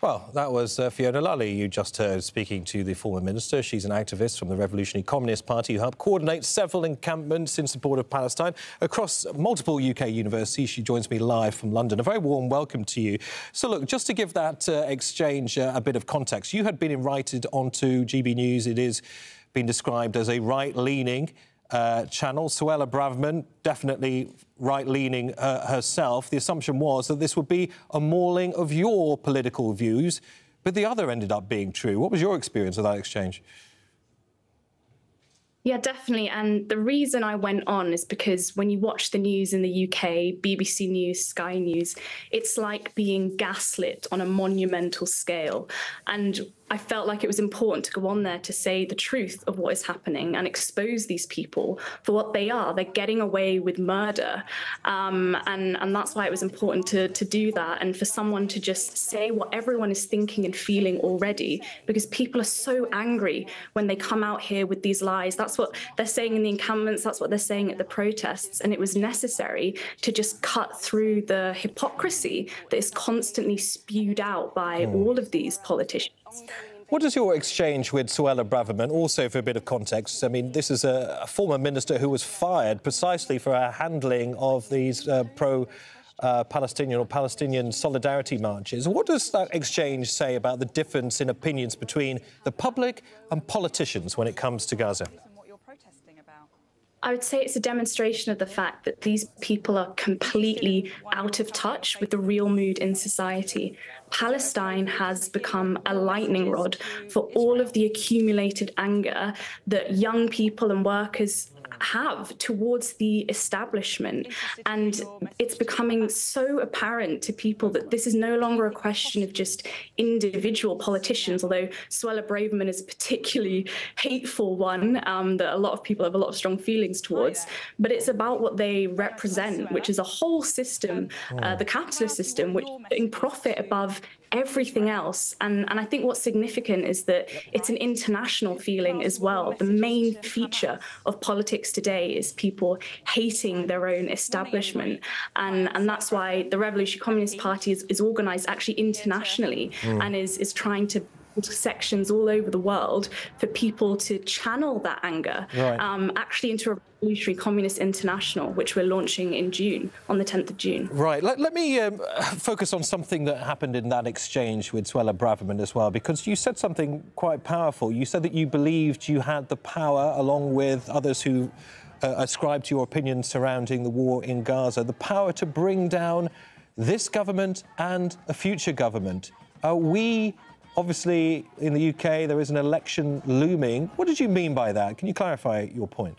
Well, that was uh, Fiona Lally you just heard speaking to the former minister. She's an activist from the Revolutionary Communist Party who helped coordinate several encampments in support of Palestine across multiple UK universities. She joins me live from London. A very warm welcome to you. So, look, just to give that uh, exchange uh, a bit of context, you had been invited onto GB News. It is been described as a right-leaning uh, channel. Suella Braverman, definitely right-leaning uh, herself. The assumption was that this would be a mauling of your political views, but the other ended up being true. What was your experience of that exchange? Yeah, definitely. And the reason I went on is because when you watch the news in the UK, BBC News, Sky News, it's like being gaslit on a monumental scale. And I felt like it was important to go on there to say the truth of what is happening and expose these people for what they are. They're getting away with murder. Um, and, and that's why it was important to, to do that and for someone to just say what everyone is thinking and feeling already, because people are so angry when they come out here with these lies. That's what they're saying in the encampments, that's what they're saying at the protests. And it was necessary to just cut through the hypocrisy that is constantly spewed out by mm. all of these politicians. What is your exchange with Suella Braverman? Also, for a bit of context, I mean, this is a, a former minister who was fired precisely for her handling of these uh, pro. Uh, Palestinian or Palestinian solidarity marches. What does that exchange say about the difference in opinions between the public and politicians when it comes to Gaza? I would say it's a demonstration of the fact that these people are completely out of touch with the real mood in society. Palestine has become a lightning rod for all of the accumulated anger that young people and workers have towards the establishment. And it's becoming so apparent to people that this is no longer a question of just individual politicians, although Suella Braverman is a particularly hateful one um, that a lot of people have a lot of strong feelings towards. But it's about what they represent, which is a whole system, uh, the capitalist system, which is putting profit above everything else. And, and I think what's significant is that it's an international feeling as well. The main feature of politics today is people hating their own establishment. And, and that's why the Revolutionary Communist Party is, is organized actually internationally mm. and is, is trying to sections all over the world for people to channel that anger right. um, actually into a Revolutionary Communist International, which we're launching in June, on the 10th of June. Right. Let, let me um, focus on something that happened in that exchange with Suella Braverman as well, because you said something quite powerful. You said that you believed you had the power, along with others who uh, ascribed to your opinion surrounding the war in Gaza, the power to bring down this government and a future government. Are we Obviously, in the UK, there is an election looming. What did you mean by that? Can you clarify your point?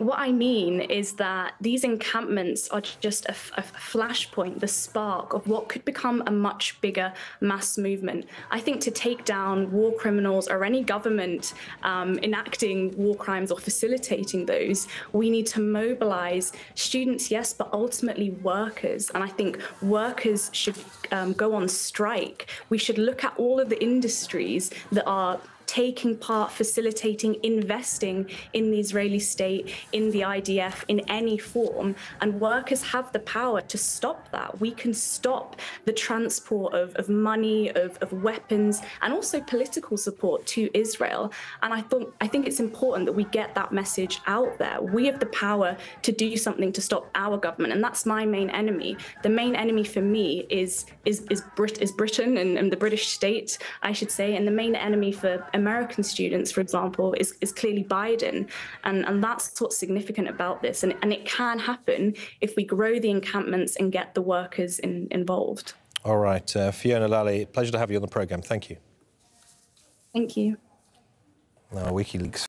What I mean is that these encampments are just a, a, flashpoint, the spark of what could become a much bigger mass movement. I think to take down war criminals or any government um, enacting war crimes or facilitating those, we need to mobilize students, yes, but ultimately workers. And I think workers should um, go on strike. We should look at all of the industries that are taking part, facilitating, investing in the Israeli state, in the IDF, in any form. And workers have the power to stop that. We can stop the transport of, of money, of, of weapons, and also political support to Israel. And I thought I think it's important that we get that message out there. We have the power to do something to stop our government, and that's my main enemy. The main enemy for me is is is, Brit- is Britain and, and the British state, I should say, and the main enemy for American students, for example, is, is clearly Biden. And, and that's what's significant about this. And, and it can happen if we grow the encampments and get the workers in, involved. All right. Uh, Fiona Lally, pleasure to have you on the programme. Thank you. Thank you. Now, WikiLeaks